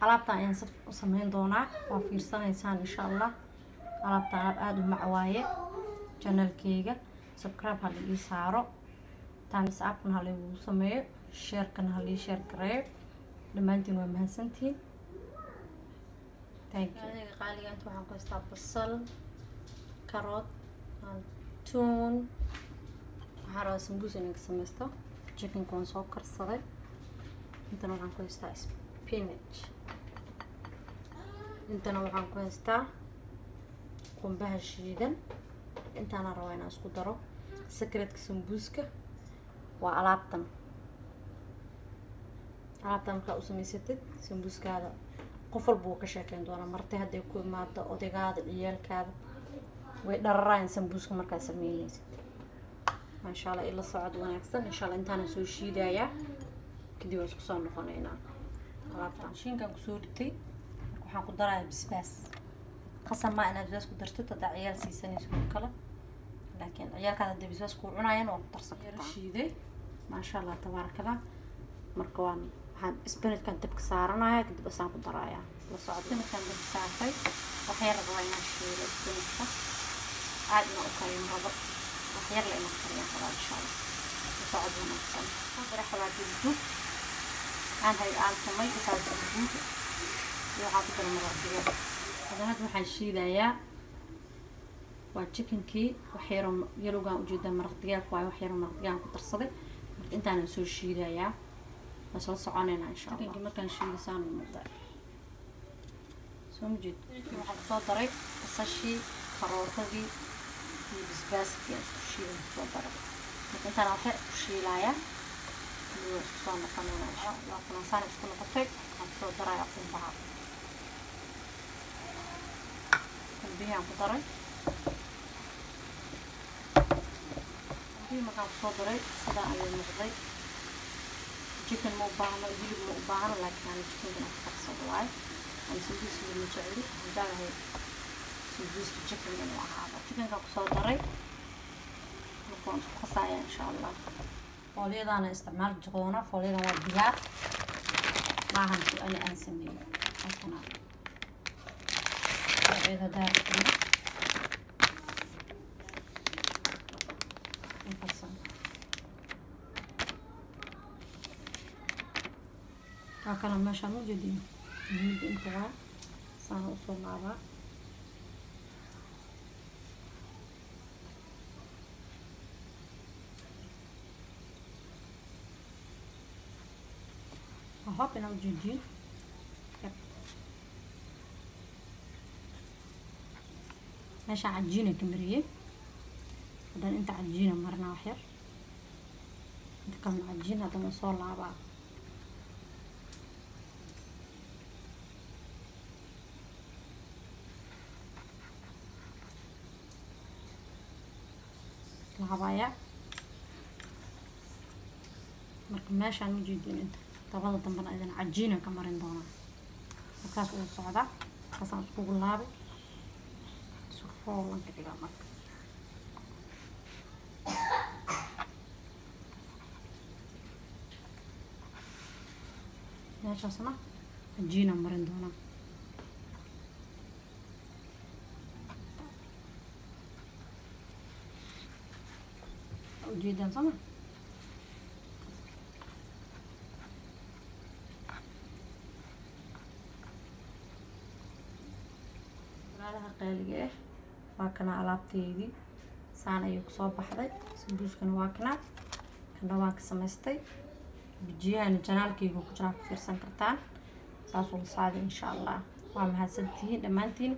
alaabtan ayaan saf u sameyn doonaa. Waa fiirsanaysaan insha allah alaabtan alaab aada u macwaaye janalkeyga subscribe ha laii saaro. Tamis appna ha laigugu sameeyo. Sheerkana ha lii sheer gareeyo dhammaantiin waa mahadsantihiin thank you. Aniga qaaliga inta waxaan ku basal karoot tuun. Waxaa rabaa sambuus inaan ka sameysto. Chickenka waan soo karsaday. Intana waxaan ku spinach intana waxaan ku haystaa qumbaha shiidan. Intaana rabaa inaan isku daro. Secretka sambuuska waa alaabtan. Alaabtan markaa u samaysatid sambuuskaada qof walba wuu ka sheekeyn doonaa. Marti hadday ku imaado odaygaada ciyaalkaada way dhararaayan sambuuska markaa sameynaysid maasha allah ila socod wanaagsan. Insha allah intaana soo shiidayaa. Kadib waan isku soo noqonaynaa. Alaabtan. Shiinkaan ku soo ritay waxaan ku darayaa bisbaas qasab maa inaad bisbaas ku dartid haddaa ciyaal siisanayso oo kale. Laakiin ciyaalkaada hadday bisbaas kuu cunayaan waa ku darsan kartaa. Shiiday. Maasha allah tabaarakallah marka waan waxaan spinachkan dabka saaranaya kadib asaan ku darayaa. La socod. Spinachkan dabka saartay. Waxyar rabaa inaan shiilo spinachka aad ina u kariyo rabo. Waxyar la ina kariyaan rabaa insha allah la socod wanaagsan. Hadara xabaa dugdug aan hay aan samay isaas dugdug iyo waxaan ku dara maraqdiga haddana hadda waxaan shiidayaa waa chickenkii waxyaro yalowgaan u jeedaa maraq digaag waayo waxyaro maraq digaag ku darsaday. Marka intaanan soo shiidayaa waa soo soconaynaa insha allah. Chickenkii markaan shiidasaan u muuqda. Soo majeed waxaan ku soo daray basashii karootadii iyo basbaaskii aan isku shiidan ku soo daray. Marka intaan waxyar isku shiilayaa waa isku soo noqonaynaa insha allah. Kunaasaan isku noqotay waxaan ku soo darayaa qumbaha بيها خضري وكيما كنسoo diray sida ayuu noqday chicken ma u baahno hilib ma u baahno laakiin aan chickenka aan karsado waay aan suugiisa ma jeceli haddaanahay suugiiska chicken inuu ahaado chickenka kusoo daray markaan isku qasaya insha allah fooliyadaana isticmaal jiqoona fooliyadan waa diyaar maahan su ani aan sameeyo Vou dar aqui. Vou passar. Bakalım ben şanlı dediğim. Bildiğim kadar. Sana A var. Hop, ben o cücüğü. ماشي عجينه كمرية. هذا انت عجينه مرنا وحير. انت كم عجينه هذا نصور مع بعض. العبايع مقماش عن جديد انت. طبعا طبعا اذا عجينه كمرين دونا. وكاس وصعدة كاس وصعدة Olma kedilamak. ያቻስና እጂ ነበር እንደሆነ جدا صح على قال ايه waa kana alaabteydii saan ayay ku soo baxday. Sambuuskana waa kana. Kana waan ka samaystay. Bijiyahana janaalkayga ku jiraa ku fiirsan kartaan. Saasuu la saaday insha allah waa mahadsantihiin dhammaantiin